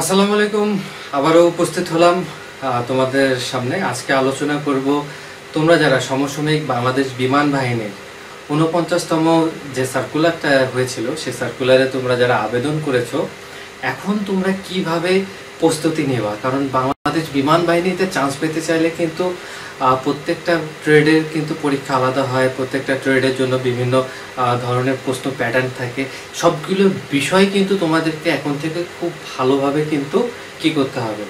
আসসালামু আলাইকুম। আবারও উপস্থিত হলাম তোমাদের সামনে। আজকে আলোচনা করব তোমরা যারা সমসাময়িক বাংলাদেশ বিমান বাহিনীর ঊনপঞ্চাশতম যে সার্কুলারটা হয়েছিল সে সার্কুলারে তোমরা যারা আবেদন করেছ, এখন তোমরা কীভাবে প্রস্তুতি নেওয়া কারণ বাংলাদেশ বিমান বাহিনীতে চান্স পেতে চাইলে কিন্তু প্রত্যেকটা ট্রেডের কিন্তু পরীক্ষা আলাদা হয়, প্রত্যেকটা ট্রেডের জন্য বিভিন্ন ধরনের প্রশ্ন প্যাটার্ন থাকে। সবগুলো বিষয় কিন্তু তোমাদেরকে এখন থেকে খুব ভালোভাবে কিন্তু কি করতে হবে?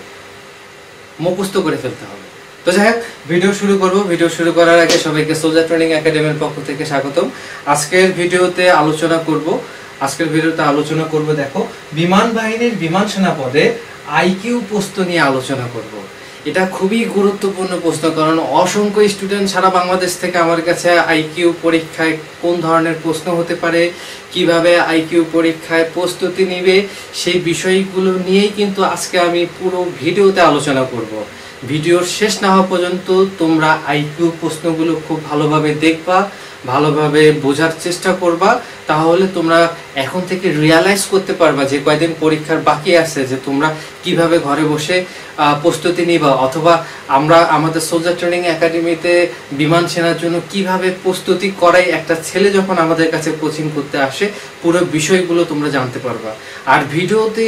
মুখস্থ করে ফেলতে হবে। তো যাই হোক ভিডিও শুরু করব। ভিডিও শুরু করার আগে সবাইকে সোলজার ট্রেনিং একাডেমির পক্ষ থেকে স্বাগতম। আজকের ভিডিওতে আলোচনা করব। আজকের ভিডিওতে আলোচনা করব, দেখো, বিমান বাহিনীর বিমান সেনা পদে আইকিউ প্রশ্ন নিয়ে আলোচনা করব। এটা খুবই গুরুত্বপূর্ণ প্রশ্ন, কারণ অসংখ্য স্টুডেন্ট সারা বাংলাদেশ থেকে আমার কাছে আইকিউ পরীক্ষায় কোন ধরনের প্রশ্ন হতে পারে, কীভাবে আইকিউ পরীক্ষায় প্রস্তুতি নেবে, সেই বিষয়গুলো নিয়েই কিন্তু আজকে আমি পুরো ভিডিওতে আলোচনা করব। ভিডিওর শেষ না হওয়া পর্যন্ত তোমরা আইকিউ প্রশ্নগুলো খুব ভালোভাবে দেখবা, ভালোভাবে বোঝার চেষ্টা করবা তাহলে তোমরা এখন থেকে রিয়ালাইজ করতে পারবা যে কয়দিন পরীক্ষার বাকি আছে, যে তোমরা কীভাবে ঘরে বসে প্রস্তুতি নিবা অথবা আমরা আমাদের সোলজার ট্রেনিং একাডেমিতে বিমান সেনার জন্য কীভাবে প্রস্তুতি করাই একটা ছেলে যখন আমাদের কাছে কোচিং করতে আসে, পুরো বিষয়গুলো তোমরা জানতে পারবা। আর ভিডিওতে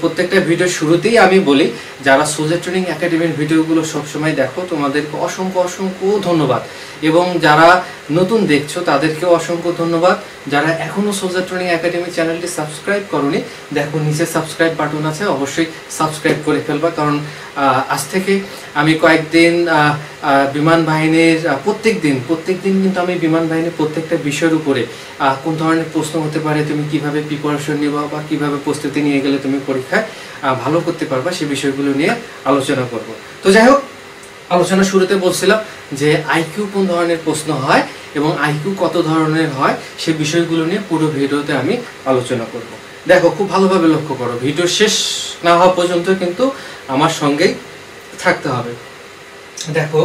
প্রত্যেকটা ভিডিও শুরুতেই আমি বলি, যারা সোলজার ট্রেনিং একাডেমির ভিডিওগুলো সবসময় দেখো, তোমাদেরকে অসংখ্য অসংখ্য ধন্যবাদ। এবং যারা নতুন দেখছ, তাদেরকেও অসংখ্য ধন্যবাদ। যারা এখনও সোলজার ট্রেনিং একাডেমি চ্যানেলটি সাবস্ক্রাইব করনি, দেখো নিচে সাবস্ক্রাইব বাটন আছে, অবশ্যই সাবস্ক্রাইব করে ফেলবা। কারণ আজ থেকে আমি কয়েকদিন বিমান বাহিনীর প্রত্যেক দিন প্রত্যেক দিন কিন্তু আমি বিমান বাহিনীর প্রত্যেকটা বিষয়ের উপরে কোন ধরনের প্রশ্ন হতে পারে, তুমি কীভাবে প্রিপারেশন নেবা বা কীভাবে প্রস্তুতি নিয়ে গেলে তুমি পরীক্ষায় ভালো করতে পারবা সেই বিষয়গুলো নিয়ে আলোচনা করব। তো যাই হোক আলোচনা শুরুতে বলছিলাম যে আইকিউ কোন ধরনের প্রশ্ন হয় এবং আইকিউ কত ধরনের হয় সে বিষয়গুলো নিয়ে পুরো ভিডিওতে আমি আলোচনা করব। দেখো, খুব ভালোভাবে লক্ষ্য করো, ভিডিও শেষ না হওয়া পর্যন্ত কিন্তু আমার সঙ্গেই থাকতে হবে। দেখো,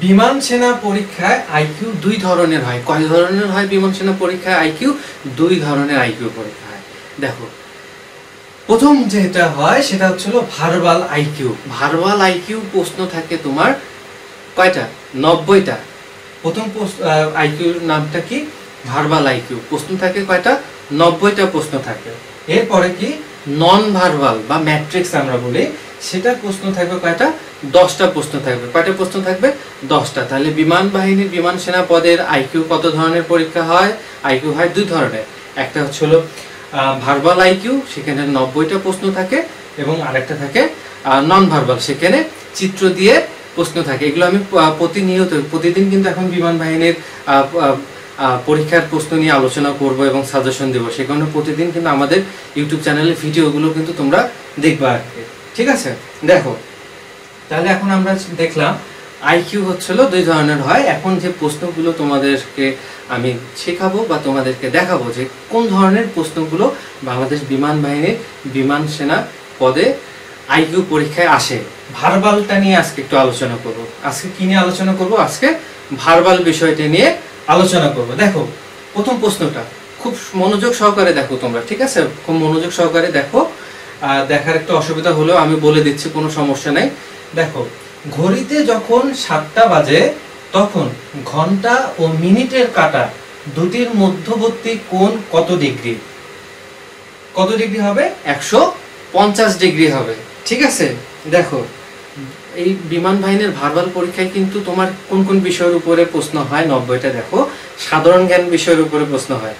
বিমান সেনা পরীক্ষায় আইকিউ দুই ধরনের হয়। কয় ধরনের হয় বিমান সেনা পরীক্ষায়? আইকিউ দুই ধরনের আইকিউ পরীক্ষা হয় দেখো প্রথম যেটা হয় সেটা হচ্ছিল ভার্বাল আইকিউ ভার্বাল আইকিউ প্রশ্ন থাকে তোমার কয়টা? নব্বইটা। প্রথম আইকিউর নামটা কি? ভার্বাল আইকিউ প্রশ্ন থাকে কয়টা? নব্বইটা প্রশ্ন থাকে। এরপরে কি? নন ভার্বাল বা ম্যাট্রিক্স আমরা বলি সেটা প্রশ্ন থাকবে কয়টা? দশটা প্রশ্ন থাকবে। কয়টা প্রশ্ন থাকবে? দশটা। তাহলে বিমান বাহিনীর বিমান সেনা পদের আইকিউ কত ধরনের পরীক্ষা হয়? আইকিউ হয় দুই ধরনের। একটা হচ্ছিল ভার্বাল আইকিউ সেখানে নব্বইটা প্রশ্ন থাকে এবং আরেকটা থাকে নন ভার্বাল সেখানে চিত্র দিয়ে প্রশ্ন থাকে। এগুলো আমি প্রতিনিয়ত, প্রতিদিন কিন্তু এখন বিমান বাহিনীর পরীক্ষার প্রশ্ন নিয়ে আলোচনা করব এবং সাজেশন দেবো। সে কারণে প্রতিদিন কিন্তু আমাদের ইউটিউব চ্যানেলের ভিডিওগুলো কিন্তু তোমরা দেখবা আর। ঠিক আছে? দেখো, তাহলে এখন আমরা দেখলাম আইকিউ হচ্ছিল দুই ধরনের হয়। এখন যে প্রশ্নগুলো তোমাদেরকে আমি শেখাবো বা তোমাদেরকে দেখাবো যে কোন ধরনের প্রশ্নগুলো বাংলাদেশ বিমান বাহিনীর বিমান সেনা পদে আইকিউ পরীক্ষায় আসে, ভার্বালটা নিয়ে আজকে একটু আলোচনা করব। আজকে কি নিয়ে আলোচনা করব? আজকে ভার্বাল বিষয়টা নিয়ে আলোচনা করব। দেখো, প্রথম প্রশ্নটা, খুব মনোযোগ সহকারে দেখো তোমরা, ঠিক আছে? খুব মনোযোগ সহকারে দেখো। দেখার একটু অসুবিধা হলেও আমি বলে দিচ্ছি, কোনো সমস্যা নাই। দেখো ঘড়িতে যখন সাতটা বাজে, তখন ঘণ্টা ও মিনিটের কাটা দুটির মধ্যবর্তী কোণ কত ডিগ্রি? কত ডিগ্রি হবে? একশো পঞ্চাশ ডিগ্রি হবে। ঠিক আছে? দেখো, এই বিমান বাহিনীর ভার্বাল পরীক্ষায় কিন্তু তোমার কোন কোন বিষয়ের উপরে প্রশ্ন হয়? নব্বইটা দেখো। সাধারণ জ্ঞান বিষয়ের উপরে প্রশ্ন হয়।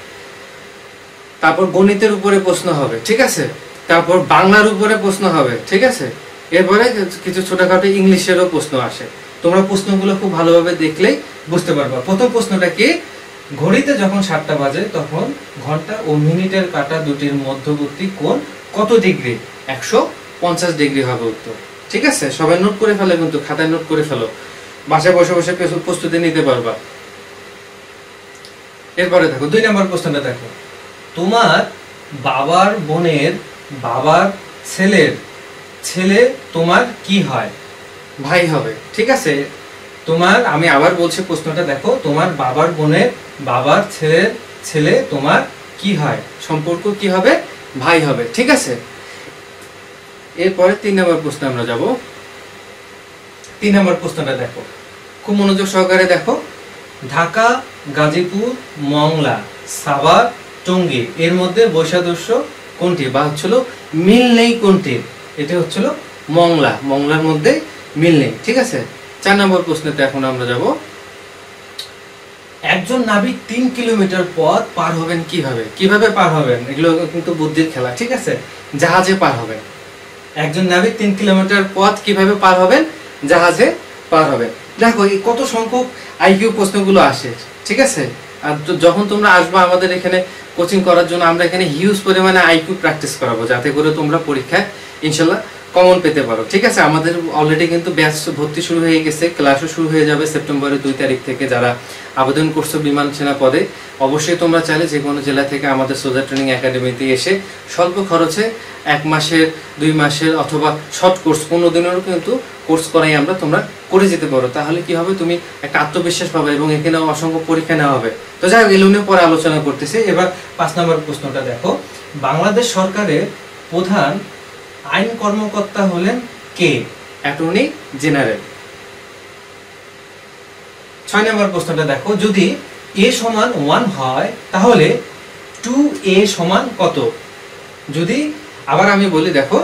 তারপর গণিতের উপরে প্রশ্ন হবে। ঠিক আছে? তারপর বাংলার উপরে প্রশ্ন হবে। ঠিক আছে? এরপরে কিছু ছোটখাটো ইংলিশেরও প্রশ্ন আসে। তোমরা প্রশ্নগুলো খুব ভালোভাবে দেখলেই বুঝতে পারবা। প্রথম প্রশ্নটা কি? ঘড়িতে যখন সাতটা বাজে, তখন ঘণ্টা ও মিনিটের কাটা দুটির মধ্যবর্তী কোণ কত ডিগ্রি? একশো পঞ্চাশ ডিগ্রি হবে উত্তর। ঠিক আছে? সবাই নোট করে ফেলে কিন্তু খাতায় নোট করে ফেলো। বাসায় বসে বসে প্রস্তুতি নিতে পারবা। এরপরে দেখো, দুই নম্বর প্রশ্নটা দেখো। তোমার বাবার বোনের বাবার ছেলের ছেলে তোমার কি হয়? ভাই হবে ঠিক আছে? তোমার আমি আবার বলছি প্রশ্নটা দেখো তোমার বাবার বোনের বাবার ছেলের ছেলে তোমার কি হয়? সম্পর্ক কি হবে? ভাই হবে ঠিক আছে? এরপরে তিন নম্বর প্রশ্ন আমরা যাব। তিন নম্বর প্রশ্নটা দেখো। খুব মনোযোগ সহকারে দেখো। ঢাকা গাজীপুর মংলা সাভার টঙ্গী এর মধ্যে বৈশাদস্য কোনটি? বা হচ্ছিল মিল নেই কোনটি এটা হচ্ছিল মংলা। মংলার মধ্যে মিল নেই, ঠিক আছে? চার নম্বর প্রশ্নেতে এখন আমরা যাব। একজন নাবিক তিন কিলোমিটার পথ পার হবেন কীভাবে? কীভাবে পার হবেন? এগুলো কিন্তু বুদ্ধির খেলা, ঠিক আছে? জাহাজে পার হবেন। একজন নাবিক তিন কিলোমিটার পথ কীভাবে পার হবেন? জাহাজে পার হবেন। দেখো, এই কত সংখ্যক আইকিউ প্রশ্নগুলো আসে, ঠিক আছে? আর যখন তোমরা আসবে আমাদের এখানে কোচিং করার জন্য, আমরা এখানে হিউজ পরিমাণে আইকিউ প্র্যাকটিস করাবো, যাতে করে তোমরা পরীক্ষায় ইনশাল্লাহ কমন পেতে পারো। ঠিক আছে? আমাদের অলরেডি কিন্তু ব্যাচ ভর্তি শুরু হয়ে গেছে ক্লাসও শুরু হয়ে যাবে সেপ্টেম্বরের দুই তারিখ থেকে যারা আবেদন করছ বিমান সেনা পদে। অবশ্যই তোমরা চাইলে যে কোনো জেলা থেকে আমাদের সোজা ট্রেনিং একাডেমিতে এসে স্বল্প খরচে এক মাসের, দুই মাসের অথবা শর্ট কোর্স পনেরো দিনেরও কিন্তু কোর্স করাই আমরা তোমরা করে যেতে পারো। তাহলে কি হবে? তুমি একটা আত্মবিশ্বাস পাবে এবং এখানে অসংখ্য পরীক্ষা নেওয়া হবে। তো যাই হোক এগুলো নিয়ে পরে আলোচনা করতেছি। এবার পাঁচ নম্বর প্রশ্নটা দেখো। বাংলাদেশ সরকারের প্রধান আইন কর্মকর্তা হলেন কে? Attorney general. ছয় নম্বর প্রশ্নটা দেখো, যদি এ সমান ওয়ান হয়, তাহলে টু এ সমান কত? যদি, আবার আমি বলি দেখো,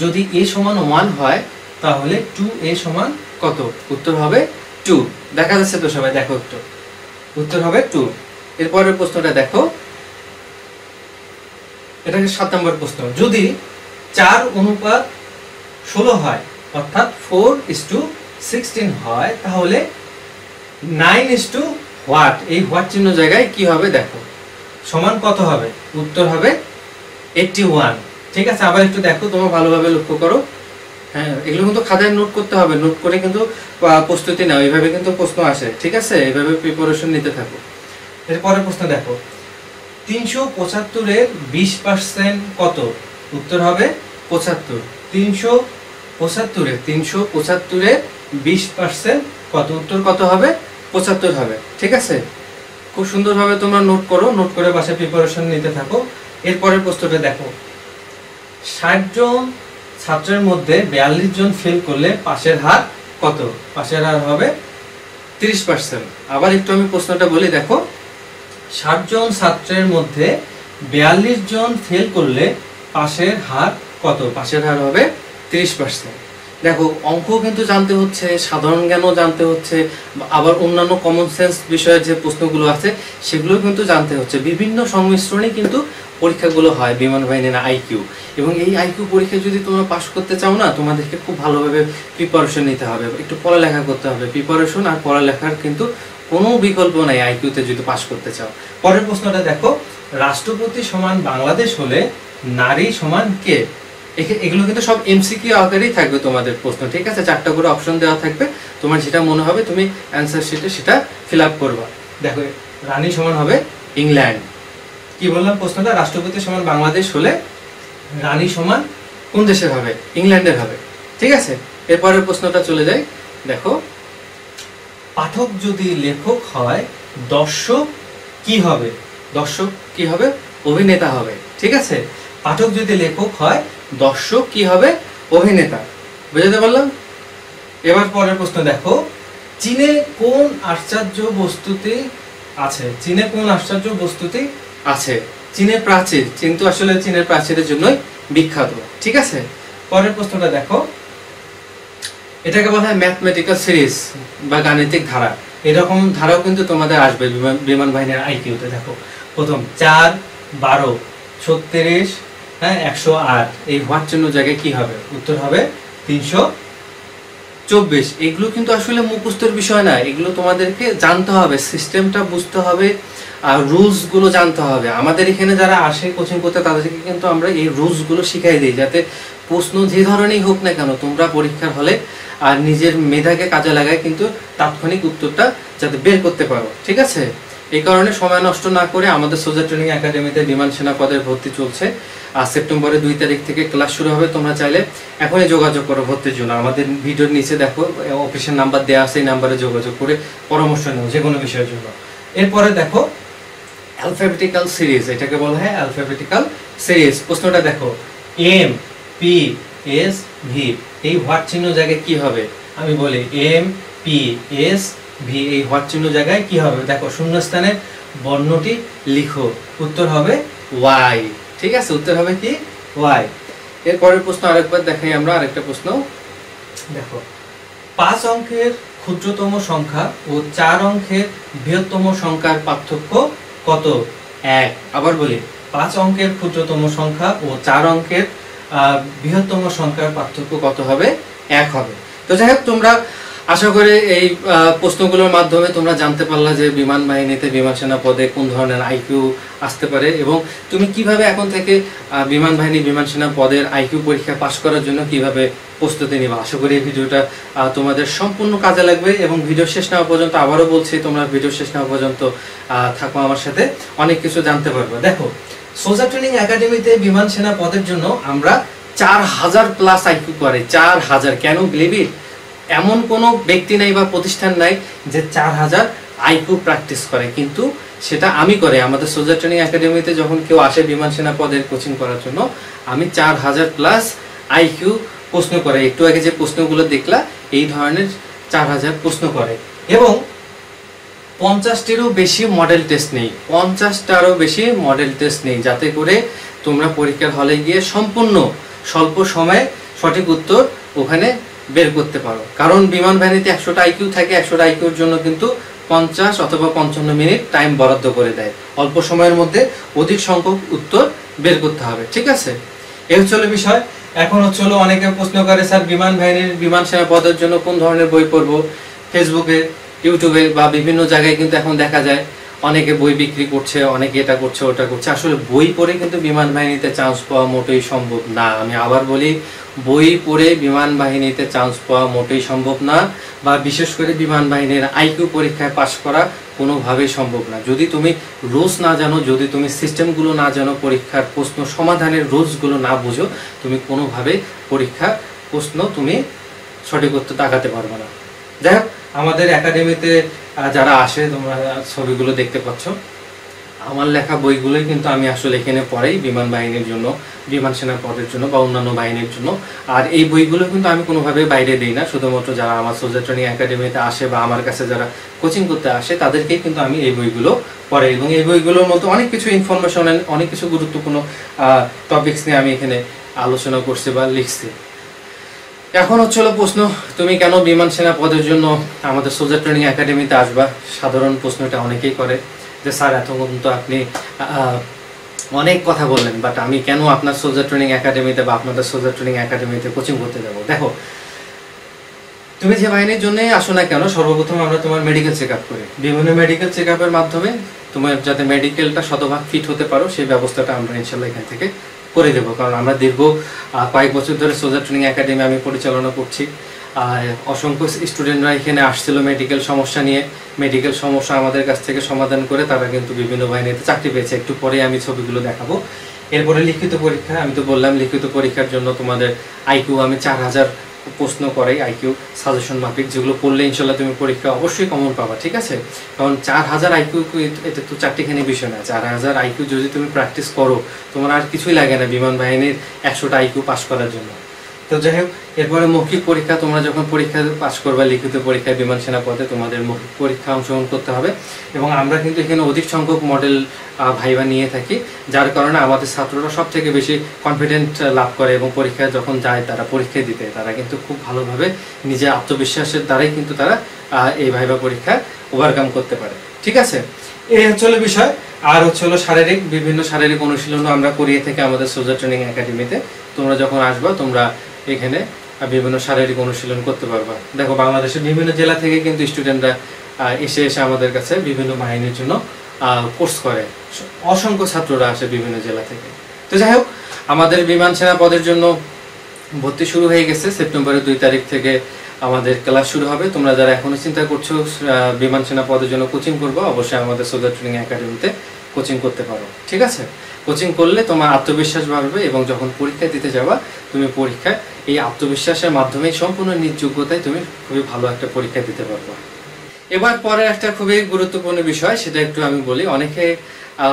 যদি এ সমান ওয়ান হয়, তাহলে টু এ সমান কত? উত্তর হবে টু। দেখা যাচ্ছে তো সবাই, দেখো একটু। উত্তর হবে টু। এরপরের প্রশ্নটা দেখো এটা সাত নম্বর প্রশ্ন। যদি চার অনুপাত ষোলো হয়, অর্থাৎ ফোর ইস টু সিক্সটিন হয়, তাহলে নাইন ইস টু হোয়াট এই হোয়াট চিহ্ন জায়গায় কি হবে দেখো, সমান কত হবে? উত্তর হবে এইটটি ওয়ান ঠিক আছে, আবার একটু দেখো, তোমরা ভালোভাবে লক্ষ্য করো। হ্যাঁ এগুলো কিন্তু খাতায় নোট করতে হবে নোট করে কিন্তু প্রস্তুতি নাও, এইভাবে কিন্তু প্রশ্ন আসে, ঠিক আছে? এইভাবে প্রিপারেশন নিতে থাকো। এরপরের প্রশ্ন দেখো, তিনশো পঁচাত্তরের বিশ পার্সেন্ট কত? উত্তর হবে পঁচাত্তর। তিনশো পঁচাত্তরে তিনশো পঁচাত্তরে বিশ পার্সেন্ট কত? উত্তর কত হবে? পঁচাত্তর হবে। ঠিক আছে? খুব সুন্দরভাবে তোমরা নোট করো নোট করে বাসায় প্রিপারেশন নিতে থাকো। এরপরের প্রশ্নটা দেখো। ষাট জন ছাত্রের মধ্যে বিয়াল্লিশ জন ফেল করলে পাশের হার কত? পাশের হার হবে তিরিশ পার্সেন্ট আবার একটু আমি প্রশ্নটা বলি, দেখো। ষাট জন ছাত্রের মধ্যে বিয়াল্লিশ জন ফেল করলে পাশের হার কত? পাশের হার হবে তিরিশ পার্সেন্ট দেখো, অঙ্ক কিন্তু জানতে হচ্ছে, সাধারণ জ্ঞানও জানতে হচ্ছে, আবার অন্যান্য কমন সেন্স বিষয়ের যে প্রশ্নগুলো আছে সেগুলো কিন্তু জানতে হচ্ছে। বিভিন্ন সংমিশ্রণে কিন্তু পরীক্ষাগুলো হয় বিমান বাহিনীর আইকিউ এবং এই আইকিউ পরীক্ষা যদি তোমরা পাশ করতে চাও না, তোমাদেরকে খুব ভালোভাবে প্রিপারেশন নিতে হবে। একটু পড়ালেখা করতে হবে। প্রিপারেশন আর পড়ালেখার কিন্তু কোনো বিকল্প নাই আইকিউতে যদি পাশ করতে চাও। পরের প্রশ্নটা দেখো, রাষ্ট্রপতি সমান বাংলাদেশ হলে নারী সমান কে? এগুলো কিন্তু সব এমসিকিউ আকারেই থাকবে তোমাদের প্রশ্ন, ঠিক আছে? চারটা করে অপশন দেওয়া থাকবে। তোমার যেটা মনে হবে, তুমি অ্যান্সার শিটে সেটা ফিল আপ করবা। দেখো, রানী সমান হবে ইংল্যান্ড। কি বললাম প্রশ্নটা? রাষ্ট্রপতি সমান বাংলাদেশ হলে রানী সমান কোন দেশের হবে? ইংল্যান্ডের হবে। ঠিক আছে? এরপরের প্রশ্নটা চলে যাই। দেখো, পাঠক যদি লেখক হয়, দর্শক কি হবে? দর্শক কি হবে? অভিনেতা হবে। ঠিক আছে? পাঠক যদি লেখক হয়, দর্শক কি হবে? অভিনেতা। বুঝতে পারলাম? এবার পরের প্রশ্ন দেখো। চীনে কোন আশ্চর্য বস্তুতে আছে? চীনে কোন আশ্চর্য বস্তুতে আছে? চীনে প্রাচীর চীন তো আসলে চীনের প্রাচীরের জন্যই বিখ্যাত। ঠিক আছে? পরের প্রশ্নটা দেখো। এটাকে বলা হয় ম্যাথমেটিক্যাল সিরিজ বা গাণিতিক ধারা। এরকম ধারাও কিন্তু তোমাদের আসবে বিমান- বাহিনীর আইকিউতে। দেখো, প্রথম, চার, বারো, ছত্রিশ হ্যাঁ একশো আট। এই হোয়াট চিহ্ন জায়গায় কি হবে? উত্তর হবে তিনশো চব্বিশ। এগুলো কিন্তু আসলে মুখস্থের বিষয় না। এগুলো তোমাদেরকে জানতে হবে, সিস্টেমটা বুঝতে হবে, আর রুলসগুলো জানতে হবে। আমাদের এখানে যারা আসে কোচিং করতে, তাদেরকে কিন্তু আমরা এই রুলসগুলো শিখাই দিই, যাতে প্রশ্ন যে ধরনেরই হোক না কেন, তোমরা পরীক্ষার হলে আর নিজের মেধাকে কাজে লাগায় কিন্তু তাৎক্ষণিক উত্তরটা যাতে বের করতে পারো। ঠিক আছে? এই কারণে সময় নষ্ট না করে আমাদের সোজা ট্রেনিং একাডেমিতে বিমান সেনা পদের ভর্তি চলছে। সেপ্টেম্বরের দুই তারিখ থেকে ক্লাস শুরু হবে। তোমরা চাইলে এখনই যোগাযোগ করো ভর্তির জন্য। আমাদের ভিডিওর নিচে দেখো অফিসের নাম্বার দেওয়া আছে, এই নাম্বারে যোগাযোগ করে পরামর্শ নেও যে কোনো বিষয়ের জন্য। এরপরে দেখো অ্যালফাবেটিক্যাল সিরিজ এটাকে বলা হয় অ্যালফাবেটিক্যাল সিরিজ প্রশ্নটা দেখো এম পি এস ভি এই হোয়াট চিহ্ন জায়গায় কি হবে? আমি বলি এম পি এস ভি এই হোয়াট চিহ্ন জায়গায় কি হবে? দেখো, শূন্যস্থানে বর্ণটি লিখো। উত্তর হবে ওয়াই ঠিক আছে উত্তর হবে কি? ওয়াই এর পরের প্রশ্ন আরেকবার দেখাই আমরা আরেকটা প্রশ্ন। দেখো পাঁচ অঙ্কের ক্ষুদ্রতম সংখ্যা ও চার অঙ্কের বৃহত্তম সংখ্যার পার্থক্য কত? এক। আবার বলি। পাঁচ অঙ্কের ক্ষুদ্রতম সংখ্যা ও চার অঙ্কের আহ, বৃহত্তম সংখ্যার পার্থক্য কত হবে? এক হবে। তো যাই হোক তোমরা আশা করি এই প্রশ্নগুলোর মাধ্যমে তোমরা জানতে পারলা যে বিমান বাহিনীতে বিমান সেনা পদে কোন ধরনের আইকিউ আসতে পারে এবং তুমি কীভাবে এখন থেকে বিমান বাহিনী বিমান সেনা পদের আইকিউ পরীক্ষা পাশ করার জন্য কীভাবে প্রস্তুতি নিবা। আশা করি এই ভিডিওটা তোমাদের সম্পূর্ণ কাজে লাগবে এবং ভিডিও শেষ নেওয়া পর্যন্ত আবারও বলছি তোমরা ভিডিও শেষ নেওয়া পর্যন্ত আহ, থাকো আমার সাথে অনেক কিছু জানতে পারবে। দেখো সোজা ট্রেনিং একাডেমিতে বিমান সেনা পদের জন্য আমরা চার হাজার প্লাস আইকিউ করে চার হাজার। কেন বিলিভ এমন কোনো ব্যক্তি নাই বা প্রতিষ্ঠান নাই যে চার হাজার আইকিউ প্র্যাকটিস করে। কিন্তু সেটা আমি করে। আমাদের সোজা ট্রেনিং একাডেমিতে যখন কেউ আসে বিমান সেনা পদের কোচিং করার জন্য, আমি চার হাজার প্লাস আইকিউ প্রশ্ন করে। একটু আগে যে প্রশ্নগুলো দেখলা, এই ধরনের চার হাজার প্রশ্ন করে। এবং পঞ্চাশটিরও বেশি মডেল টেস্ট নেই। পঞ্চাশটারও বেশি মডেল টেস্ট নেই। যাতে করে তোমরা পরীক্ষার হলে গিয়ে সম্পূর্ণ, স্বল্প সময়ে সঠিক উত্তর ওখানে বের করতে পারো। কারণ বিমান বাহিনীতে একশোটা আইকিউ থাকে, একশোটা আইকিউর জন্য কিন্তু পঞ্চাশ অথবা পঞ্চান্ন মিনিট টাইম বরাদ্দ করে দেয়। অল্প সময়ের মধ্যে অধিক সংখ্যক উত্তর বের করতে হবে, ঠিক আছে? এ হচ্ছে বিষয়। এখন হচ্ছে হলো অনেকে প্রশ্ন করে, স্যার, বিমান বাহিনীর, বিমান সেনা পদের জন্য কোন ধরনের বই পড়ব? ফেসবুকে ইউটিউবে বা বিভিন্ন জায়গায় কিন্তু এখন দেখা যায় অনেকে বই বিক্রি করছে, অনেকে এটা করছে, ওটা করছে। আসলে বই পড়ে কিন্তু বিমান বাহিনীতে চান্স পাওয়া মোটেই সম্ভব না। আমি আবার বলি, বই পড়ে বিমান বাহিনীতে চান্স পাওয়া মোটেই সম্ভব না বা বিশেষ করে বিমান বাহিনীর আইকিউ পরীক্ষায় পাশ করা কোনোভাবেই সম্ভব না। যদি তুমি রোজ না জানো, যদি তুমি সিস্টেমগুলো না জানো, পরীক্ষার প্রশ্ন সমাধানের রোজগুলো না বুঝো, তুমি কোনোভাবে পরীক্ষা প্রশ্ন তুমি সঠিক উত্তর তাকাতে পারবে না। যাই হোক আমাদের একাডেমিতে যারা আসে, তোমরা ছবিগুলো দেখতে পাচ্ছ। আমার লেখা বইগুলোই কিন্তু আমি আসলে এখানে পড়াই বিমান বাহিনীর জন্য, বিমান সেনা পদের জন্য বা অন্যান্য বাহিনীর জন্য। আর এই বইগুলো কিন্তু আমি কোনোভাবে বাইরে দিই না। শুধুমাত্র যারা আমার সোজা ট্রেনিং একাডেমিতে আসে বা আমার কাছে যারা কোচিং করতে আসে, তাদেরকেই কিন্তু আমি এই বইগুলো পড়াই। এবং এই বইগুলোর মতো অনেক কিছু ইনফরমেশন অনেক কিছু গুরুত্বপূর্ণ টপিকস নিয়ে আমি এখানে আলোচনা করছি বা লিখছি। এখন হচ্ছে হলো প্রশ্ন, তুমি কেন বিমান সেনা পদের জন্য আমাদের সোজা ট্রেনিং একাডেমিতে আসবা? সাধারণ প্রশ্নটা অনেকেই করে যে, স্যার এতক্ষণ তো আপনি অনেক কথা বললেন বাট আমি কেন আপনার সোজা ট্রেনিং একাডেমিতে বা আপনাদের সোজা ট্রেনিং একাডেমিতে কোচিং করতে যাব? দেখো, তুমি যে বাহিনীর জন্য আসো না কেন, সর্বপ্রথম আমরা তোমার মেডিকেল চেক আপ করি। বিভিন্ন মেডিকেল চেক আপের মাধ্যমে তোমার যাতে মেডিকেলটা শতভাগ ফিট হতে পারো, সেই ব্যবস্থাটা আমরা ইনশাল্লাহ এখান থেকে করে দেবো, কারণ আমরা দীর্ঘ কয়েক বছর ধরে সোজা ট্রেনিং একাডেমি আমি পরিচালনা করছি। অসংখ্য স্টুডেন্টরা এখানে আসছিল মেডিকেল সমস্যা নিয়ে। মেডিকেল সমস্যা আমাদের কাছ থেকে সমাধান করে তারা কিন্তু বিভিন্ন বাহিনীতে চাকরি পেয়েছে। একটু পরে আমি ছবিগুলো দেখাবো। এরপরে লিখিত পরীক্ষা, আমি তো বললাম, লিখিত পরীক্ষার জন্য তোমাদের আইকিউ আমি চার হাজার প্রশ্ন করে আইকিউ সাজেশন মাফিক যেগুলো পড়লে ইনশাল্লাহ তুমি পরীক্ষা অবশ্যই কমন পাবা, ঠিক আছে? কারণ চার হাজার আইকিউ এটা তো চারটিখানি বিষয় না, চার হাজার আইকিউ যদি তুমি প্র্যাকটিস করো, তোমার আর কিছুই লাগে না বিমান বাহিনীর একশোটা আইকিউ পাস করার জন্য। তো যাই হোক, এরপরে মৌখিক পরীক্ষা, তোমরা যখন পরীক্ষা পাস করবে, লিখিত পরীক্ষায় বিমান সেনা পদে তোমাদের মৌখিক পরীক্ষা অংশগ্রহণ করতে হবে। এবং আমরা কিন্তু এখানে অধিক সংখ্যক মডেল ভাইবা নিয়ে থাকি, যার কারণে আমাদের ছাত্ররা সব থেকে বেশি কনফিডেন্ট লাভ করে এবং পরীক্ষায় যখন যায়, তারা পরীক্ষা দিতে, তারা কিন্তু খুব ভালোভাবে নিজে আত্মবিশ্বাসের দ্বারাই কিন্তু তারা এই ভাইবা পরীক্ষা ওভারকাম করতে পারে। ঠিক আছে? এই হচ্ছে বিষয়। আর হচ্ছে হলো শারীরিক, বিভিন্ন শারীরিক অনুশীলনও আমরা করিয়ে থাকি আমাদের সোজা ট্রেনিং একাডেমিতে তোমরা যখন আসবা, তোমরা এখানে বিভিন্ন শারীরিক অনুশীলন করতে পারবা। দেখো, বাংলাদেশের বিভিন্ন জেলা থেকে কিন্তু স্টুডেন্টরা এসে এসে আমাদের কাছে বিভিন্ন বাহিনীর জন্য কোর্স করে। অসংখ্য ছাত্ররা আসে বিভিন্ন জেলা থেকে। তো যাই হোক, আমাদের বিমান সেনা পদের জন্য ভর্তি শুরু হয়ে গেছে। সেপ্টেম্বরের দুই তারিখ থেকে আমাদের ক্লাস শুরু হবে। তোমরা যারা এখনও চিন্তা করছ বিমান সেনা পদের জন্য কোচিং করব, অবশ্যই আমাদের সোজা ট্রেনিং একাডেমিতে কোচিং করতে পারো। ঠিক আছে? কোচিং করলে তোমার আত্মবিশ্বাস বাড়বে এবং যখন পরীক্ষা দিতে যাবা, তুমি পরীক্ষায় এই আত্মবিশ্বাসের মাধ্যমে সম্পূর্ণ নিজ যোগ্যতায় তুমি খুবই ভালো একটা পরীক্ষা দিতে পারবে। এবার পরে একটা খুবই গুরুত্বপূর্ণ বিষয়, সেটা একটু আমি বলি। অনেকে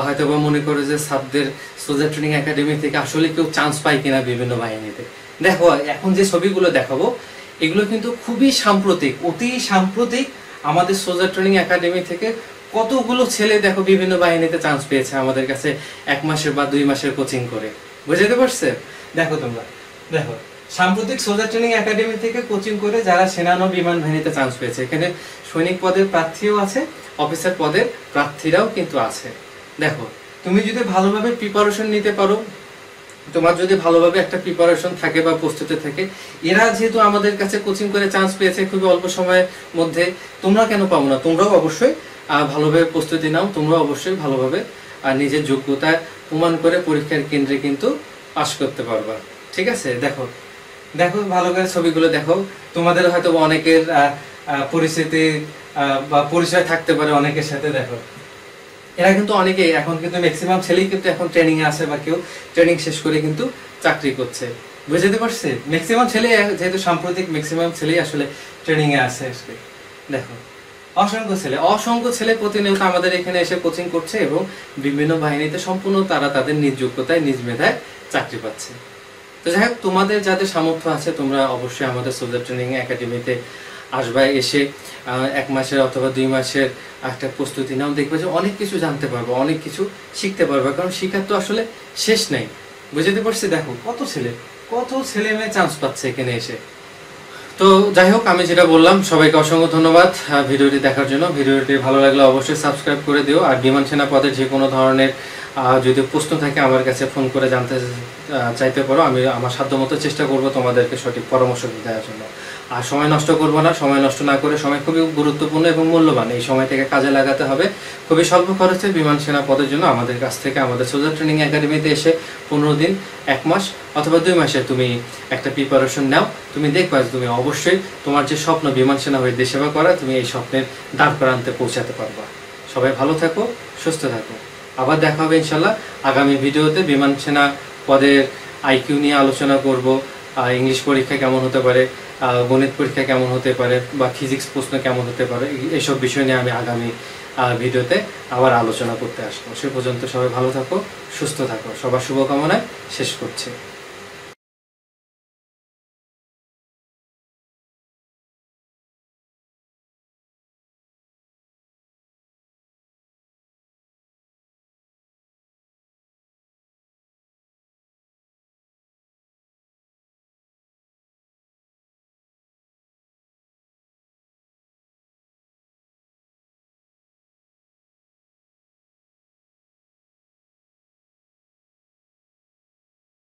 হয়তো বা মনে করে যে সাবদের সোজা ট্রেনিং একাডেমি থেকে আসলে কেউ চান্স পায় কিনা বিভিন্ন বাহিনীতে। দেখো, এখন যে ছবিগুলো দেখাবো এগুলো কিন্তু খুবই সাম্প্রতিক, অতি সাম্প্রতিক আমাদের সোজা ট্রেনিং একাডেমি থেকে কতগুলো ছেলে দেখো বিভিন্ন বাহিনীতে চান্স পেয়েছে আমাদের কাছে এক মাসের বা দুই মাসের কোচিং করে। বুঝতে পারছে? দেখো তোমরা, দেখো, সাম্প্রতিক সোজা ট্রেনিং একাডেমি থেকে কোচিং করে যারা সেনানো বিমান বাহিনীতে চান্স পেয়েছে, এখানে সৈনিক পদের প্রার্থীও আছে অফিসার পদের প্রার্থীরাও কিন্তু আছে। দেখো, তুমি যদি ভালোভাবে প্রিপারেশন নিতে পারো তোমার যদি ভালোভাবে একটা প্রিপারেশন থাকে বা প্রস্তুতি থাকে, এরা যেহেতু আমাদের কাছে কোচিং করে চান্স পেয়েছে খুবই অল্প সময়ের মধ্যে, তোমরা কেন পাবো না? তোমরাও অবশ্যই ভালোভাবে প্রস্তুতি নাও তোমরা অবশ্যই ভালোভাবে নিজের যোগ্যতা প্রমাণ করে পরীক্ষার কেন্দ্রে কিন্তু পাশ করতে পারবা। ঠিক আছে? দেখো দেখো ভালো করে ছবিগুলো দেখো। তোমাদের হয়তো অনেকের পরিস্থিতি বা পরিচয় থাকতে পারে অনেকের সাথে, দেখো। এরা কিন্তু অনেকেই এখন কিন্তু ম্যাক্সিমাম ছেলেই কিন্তু এখন ট্রেনিং আছে বা কেউ ট্রেনিং শেষ করে কিন্তু চাকরি করছে। বুঝতে পারছে ম্যাক্সিমাম ছেলে যেহেতু সাম্প্রতিক ম্যাক্সিমাম ছেলেই আসলে ট্রেনিং এ আছে দেখো, অসংখ্য ছেলে অসংখ্য ছেলে প্রতিনিয়ত আমাদের এখানে এসে কোচিং করছে এবং বিভিন্ন বাহিনীতে সম্পূর্ণ তারা তাদের নিজ যোগ্যতায়, নিজ মেধায় চাকরি পাচ্ছে। তো যাই হোক, তোমাদের যাদের সামর্থ্য আছে তোমরা অবশ্যই আমাদের সোলজার ট্রেনিং একাডেমিতে আসবা, এসে এক মাসের অথবা দুই মাসের একটা প্রস্তুতি নাও, দেখবে যে অনেক কিছু জানতে পারব, অনেক কিছু শিখতে পারবে, কারণ শিখার তো আসলে শেষ নেই। বুঝতে পারছি? দেখো, কত ছেলে কত ছেলে মেয়ে চান্স পাচ্ছে এখানে এসে। তো যাই হোক, আমি যেটা বললাম, সবাইকে অসংখ্য ধন্যবাদ ভিডিওটি দেখার জন্য। ভিডিওটি ভালো লাগলে অবশ্যই সাবস্ক্রাইব করে দিও, আর বিমান সেনা পদে যে কোনো ধরনের যদি প্রশ্ন থাকে আমার কাছে ফোন করে জানতে চাইতে পারো, আমি আমার সাধ্যমতো চেষ্টা করব তোমাদেরকে সঠিক পরামর্শ দেওয়ার জন্য। আর সময় নষ্ট করব না, সময় নষ্ট না করে সময় খুবই গুরুত্বপূর্ণ এবং মূল্যবান। এই সময় থেকে কাজে লাগাতে হবে। খুবই স্বল্প খরচে বিমান সেনা পদের জন্য আমাদের কাছ থেকে আমাদের সোজা ট্রেনিং একাডেমিতে এসে পনেরো দিন, এক মাস অথবা দুই মাসে তুমি একটা প্রিপারেশন নাও। তুমি দেখবা তুমি অবশ্যই তোমার যে স্বপ্ন বিমান সেনা হয়ে দেশ সেবা করা, তুমি এই স্বপ্নের দ্বার প্রান্তে পৌঁছাতে পারবা। সবাই ভালো থাকো, সুস্থ থাকো। আবার দেখা হবে ইনশাল্লাহ। আগামী ভিডিওতে বিমান সেনা পদের আইকিউ নিয়ে আলোচনা করব। ইংলিশ পরীক্ষা কেমন হতে পারে গণিত পরীক্ষা কেমন হতে পারে বা ফিজিক্স প্রশ্ন কেমন হতে পারে এসব বিষয় নিয়ে আমি আগামী ভিডিওতে আবার আলোচনা করতে আসব। সে পর্যন্ত সবাই ভালো থাকো, সুস্থ থাকো। সবার শুভকামনায় শেষ করছি।